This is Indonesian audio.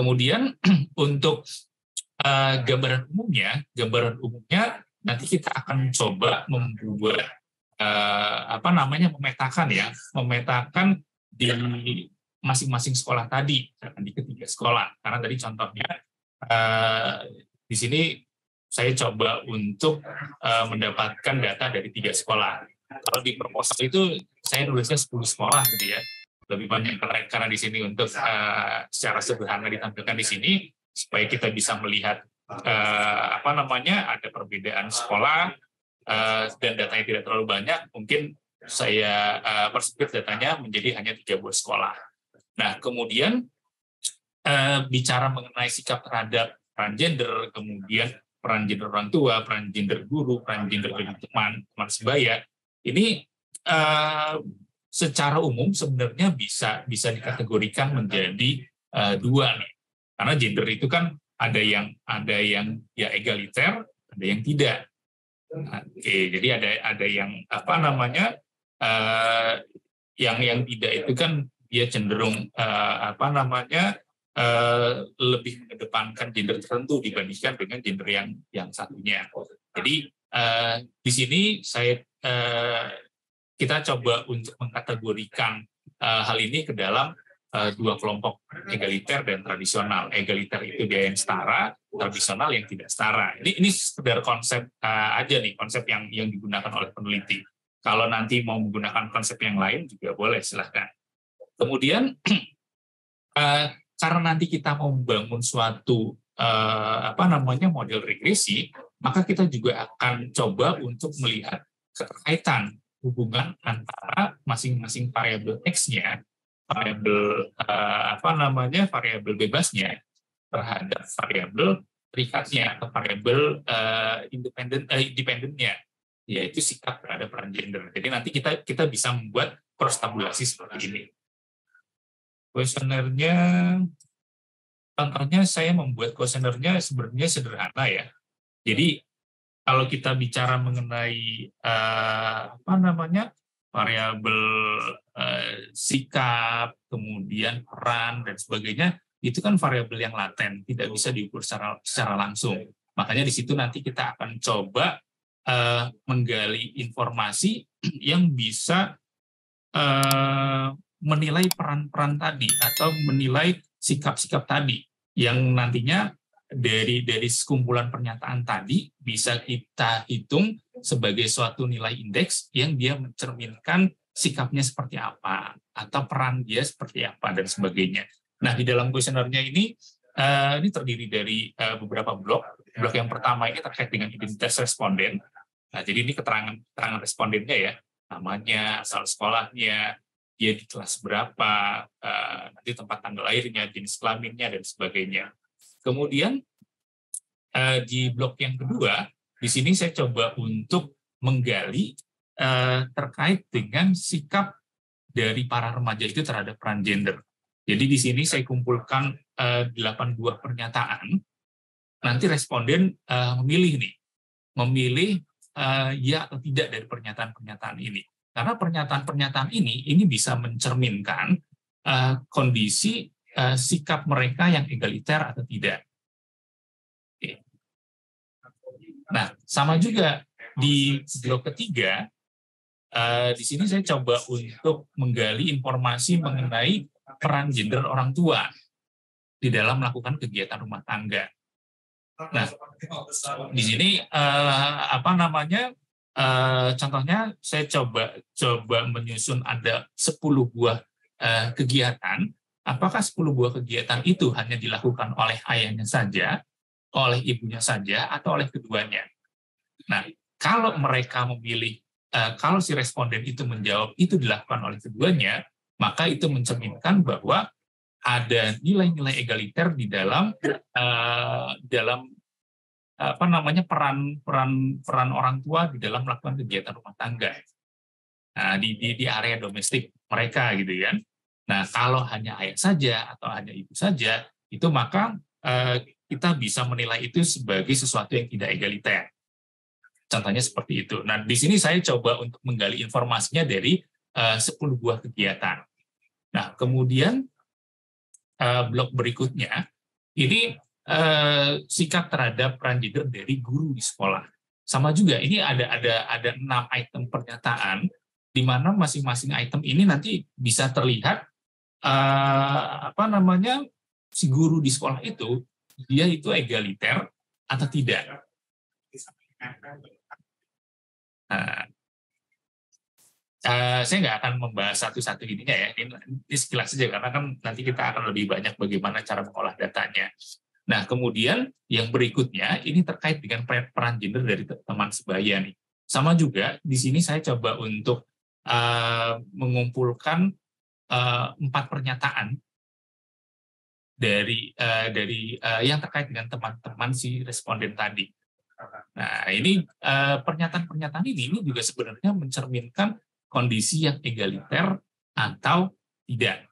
kemudian untuk uh, gambaran umumnya, gambaran umumnya nanti kita akan coba membuat uh, apa namanya memetakan ya, memetakan di masing-masing sekolah tadi, di ketiga sekolah. Karena tadi contohnya uh, di sini saya coba untuk uh, mendapatkan data dari tiga sekolah. Kalau di proposal itu saya nulisnya 10 sekolah gitu ya. Lebih banyak karena di sini untuk uh, secara sederhana ditampilkan di sini supaya kita bisa melihat uh, apa namanya ada perbedaan sekolah uh, dan datanya tidak terlalu banyak. Mungkin saya uh, persempit datanya menjadi hanya tiga buah sekolah. Nah kemudian uh, bicara mengenai sikap terhadap transgender, kemudian peran gender orang tua, peran gender guru, peran gender teman, teman sebaya, ini uh, secara umum sebenarnya bisa bisa dikategorikan menjadi uh, dua nih. Karena gender itu kan ada yang ada yang ya egaliter, ada yang tidak. Nah, Oke, jadi ada ada yang apa namanya uh, yang yang tidak itu kan dia cenderung uh, apa namanya uh, lebih mengedepankan gender tertentu dibandingkan dengan gender yang yang satunya. Jadi uh, di sini saya uh, kita coba untuk mengkategorikan uh, hal ini ke dalam uh, dua kelompok egaliter dan tradisional. Egaliter itu dia yang setara, tradisional yang tidak setara. Ini ini sekedar konsep uh, aja nih, konsep yang yang digunakan oleh peneliti. Kalau nanti mau menggunakan konsep yang lain juga boleh silahkan. Kemudian uh, karena nanti kita mau membangun suatu uh, apa namanya model regresi, maka kita juga akan coba untuk melihat keterkaitan hubungan antara masing-masing variabel x-nya, variabel uh, apa namanya variabel bebasnya terhadap variabel perikatnya atau variabel uh, independen uh, independennya yaitu sikap terhadap peran gender. Jadi nanti kita kita bisa membuat cross tabulasi seperti ini. Kuesionernya contohnya saya membuat kuesionernya sebenarnya sederhana ya. Jadi kalau kita bicara mengenai uh, apa namanya variabel uh, sikap, kemudian peran dan sebagainya, itu kan variabel yang laten, tidak bisa diukur secara secara langsung. Makanya di situ nanti kita akan coba uh, menggali informasi yang bisa uh, menilai peran-peran tadi atau menilai sikap-sikap tadi yang nantinya dari dari sekumpulan pernyataan tadi bisa kita hitung sebagai suatu nilai indeks yang dia mencerminkan sikapnya seperti apa atau peran dia seperti apa dan sebagainya. Nah di dalam kuesionernya ini uh, ini terdiri dari uh, beberapa blok. Blok yang pertama ini terkait dengan identitas responden. Nah jadi ini keterangan keterangan respondennya ya namanya, asal sekolahnya, dia di kelas berapa, uh, nanti tempat tanggal lahirnya, jenis kelaminnya dan sebagainya. Kemudian uh, di blok yang kedua, di sini saya coba untuk menggali uh, terkait dengan sikap dari para remaja itu terhadap peran gender. Jadi di sini saya kumpulkan delapan uh, buah pernyataan. Nanti responden uh, memilih nih, memilih uh, ya atau tidak dari pernyataan-pernyataan ini. Karena pernyataan-pernyataan ini ini bisa mencerminkan uh, kondisi uh, sikap mereka yang egaliter atau tidak. Nah, sama juga di blok ketiga, uh, di sini saya coba untuk menggali informasi mengenai peran gender orang tua di dalam melakukan kegiatan rumah tangga. Nah, di sini uh, apa namanya? Contohnya saya coba coba menyusun ada 10 buah kegiatan apakah 10 buah kegiatan itu hanya dilakukan oleh ayahnya saja, oleh ibunya saja, atau oleh keduanya. Nah, kalau mereka memilih, eh, kalau si responden itu menjawab itu dilakukan oleh keduanya, maka itu mencerminkan bahwa ada nilai-nilai egaliter di dalam uh, dalam apa namanya peran peran peran orang tua di dalam melakukan kegiatan rumah tangga nah, di, di di area domestik mereka gitu kan Nah, kalau hanya ayah saja atau hanya ibu saja, itu maka eh, kita bisa menilai itu sebagai sesuatu yang tidak egaliter. Contohnya seperti itu. Nah, di sini saya coba untuk menggali informasinya dari eh, 10 buah kegiatan. Nah, kemudian eh, blok berikutnya, ini eh, sikap terhadap peran gender dari guru di sekolah. Sama juga ini ada ada ada enam item pernyataan di mana masing-masing item ini nanti bisa terlihat eh, apa namanya si guru di sekolah itu dia itu egaliter atau tidak. Nah, uh, saya nggak akan membahas satu-satu ininya ya, ini, ini sekilas saja karena kan nanti kita akan lebih banyak bagaimana cara mengolah datanya. Nah, kemudian yang berikutnya ini terkait dengan peran gender dari teman sebaya nih. Sama juga di sini saya coba untuk uh, mengumpulkan uh, empat pernyataan dari uh, dari uh, yang terkait dengan teman-teman si responden tadi. Nah, ini pernyataan-pernyataan uh, ini ini juga sebenarnya mencerminkan kondisi yang egaliter atau tidak.